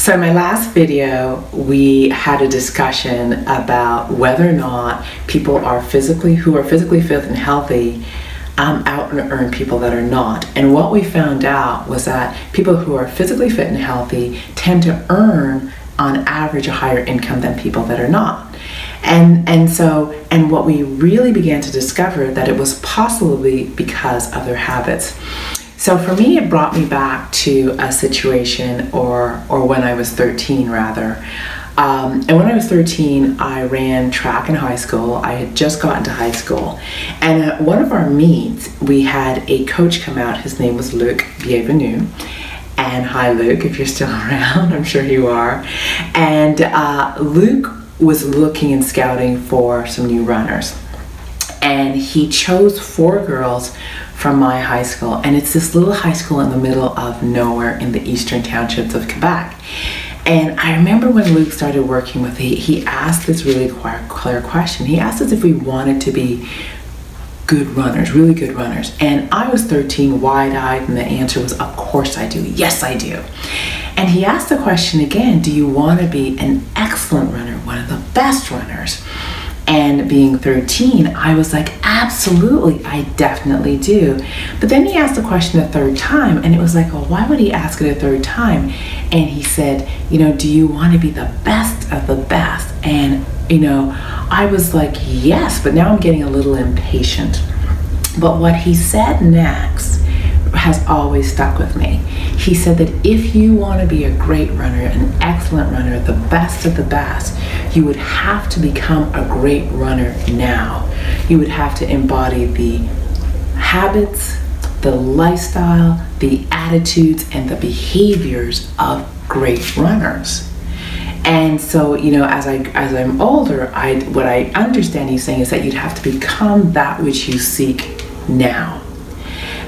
So in my last video, we had a discussion about whether or not people are physically, who are physically fit and healthy, um, out and earn people that are not. And what we found out was that people who are physically fit and healthy tend to earn on average a higher income than people that are not. And and so and what we really began to discover that it was possibly because of their habits. So for me, it brought me back to a situation, or or when I was 13, rather. Um, and when I was 13, I ran track in high school. I had just gotten to high school. And at one of our meets, we had a coach come out. His name was Luke Bienvenu. And hi, Luke, if you're still around, I'm sure you are. And uh, Luke was looking and scouting for some new runners. And he chose four girls from my high school, and it's this little high school in the middle of nowhere in the eastern townships of Quebec. And I remember when Luke started working with he he asked this really clear question. He asked us if we wanted to be good runners, really good runners. And I was 13, wide-eyed, and the answer was, of course I do. Yes, I do. And he asked the question again, do you want to be an excellent runner, one of the best runners? And being 13, I was like, absolutely, I definitely do. But then he asked the question a third time, and it was like, well, why would he ask it a third time? And he said, you know, do you want to be the best of the best? And, you know, I was like, yes, but now I'm getting a little impatient. But what he said next has always stuck with me. He said that if you want to be a great runner, an excellent runner, the best of the best, you would have to become a great runner now. You would have to embody the habits, the lifestyle, the attitudes, and the behaviors of great runners. And so, you know, as I as I'm older, I what I understand he's saying is that you'd have to become that which you seek now.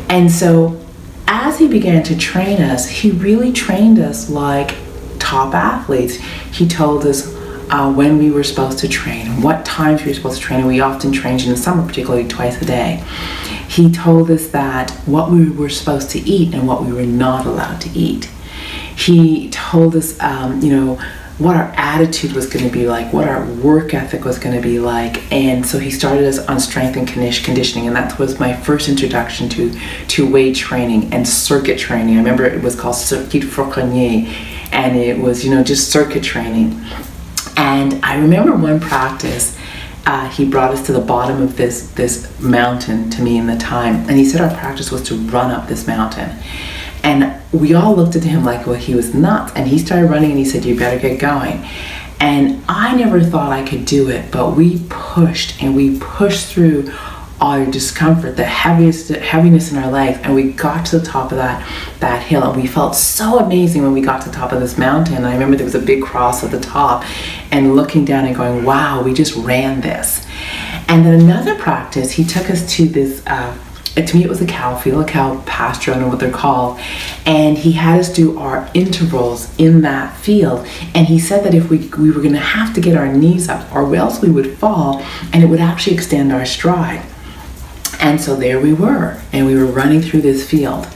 And so as he began to train us, he really trained us like top athletes. He told us uh, when we were supposed to train what times we were supposed to train, and we often trained in the summer, particularly twice a day. He told us that what we were supposed to eat and what we were not allowed to eat. He told us, um, you know, what our attitude was going to be like, what our work ethic was going to be like. And so he started us on strength and conditioning, and that was my first introduction to, to weight training and circuit training. I remember it was called Circuit Fauconnier, and it was, you know, just circuit training. And I remember one practice, uh, he brought us to the bottom of this, this mountain to me in the time, and he said our practice was to run up this mountain. And we all looked at him like, well, he was nuts. And he started running and he said, you better get going. And I never thought I could do it, but we pushed and we pushed through our discomfort, the heaviest heaviness in our legs, and we got to the top of that that hill, and we felt so amazing when we got to the top of this mountain. I remember there was a big cross at the top, and looking down and going, "Wow, we just ran this." And then another practice, he took us to this uh, to me it was a cow field, a cow pasture, I don't know what they're called. And he had us do our intervals in that field. And he said that if we, we were gonna have to get our knees up or else we would fall and it would actually extend our stride. And so there we were, and we were running through this field.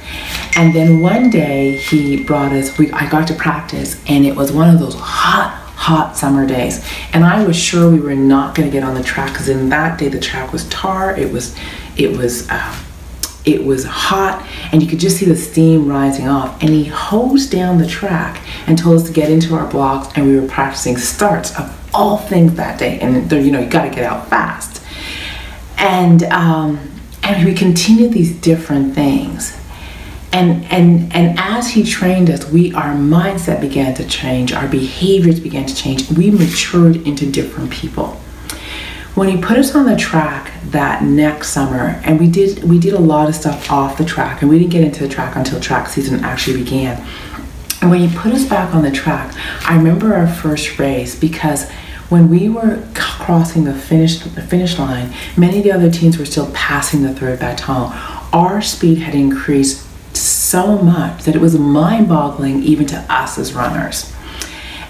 And then one day he brought us, we, I got to practice, and it was one of those hot, hot summer days. And I was sure we were not going to get on the track because in that day the track was tar, it was, it was uh, it was hot and you could just see the steam rising off. And he hosed down the track and told us to get into our blocks and we were practicing starts of all things that day. And there, you know, you gotta get out fast. And um, and we continued these different things. And, and, and as he trained us, we our mindset began to change, our behaviors began to change. We matured into different people when he put us on the track that next summer and we did we did a lot of stuff off the track and we didn't get into the track until track season actually began and when he put us back on the track i remember our first race because when we were crossing the finish the finish line many of the other teams were still passing the third baton our speed had increased so much that it was mind-boggling even to us as runners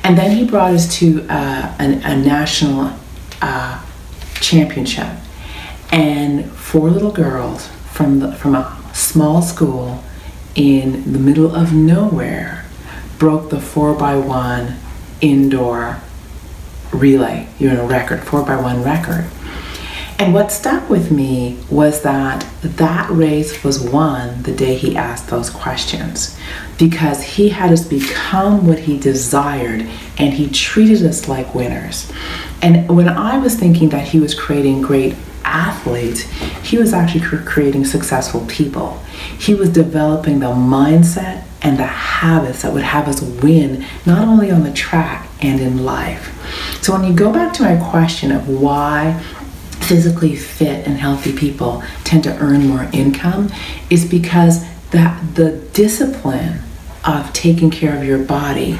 and then he brought us to uh, a, a national uh, championship. And four little girls from, the, from a small school in the middle of nowhere broke the four by one indoor relay, you know, record, four by one record. And what stuck with me was that that race was won the day he asked those questions because he had us become what he desired and he treated us like winners. And when I was thinking that he was creating great athletes, he was actually creating successful people. He was developing the mindset and the habits that would have us win not only on the track and in life. So when you go back to my question of why physically fit and healthy people tend to earn more income is because that the discipline of taking care of your body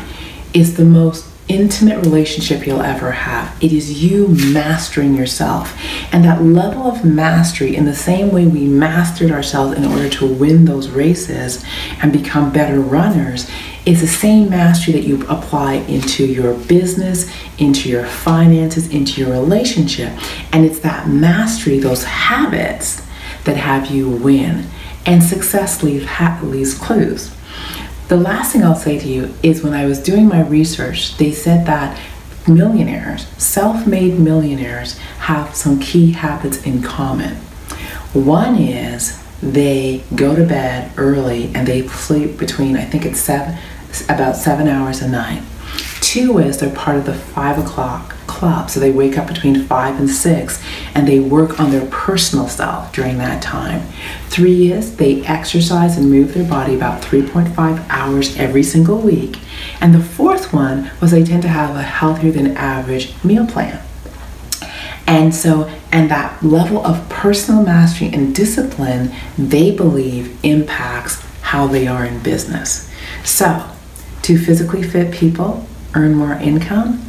is the most intimate relationship you'll ever have. It is you mastering yourself. And that level of mastery, in the same way we mastered ourselves in order to win those races and become better runners, is the same mastery that you apply into your business, into your finances, into your relationship. And it's that mastery, those habits, that have you win. And success leaves clues. The last thing I'll say to you is when I was doing my research, they said that millionaires, self made millionaires, have some key habits in common. One is they go to bed early and they sleep between, I think it's seven, about seven hours a night. Two is they're part of the five o'clock club. So they wake up between 5 and 6 and they work on their personal self during that time. Three is they exercise and move their body about 3.5 hours every single week. And the fourth one was they tend to have a healthier than average meal plan. And so, and that level of personal mastery and discipline, they believe impacts how they are in business. So, do physically fit people earn more income?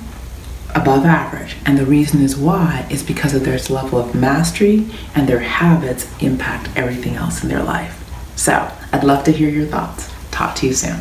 Above average. And the reason is why is because of their level of mastery and their habits impact everything else in their life. So I'd love to hear your thoughts. Talk to you soon.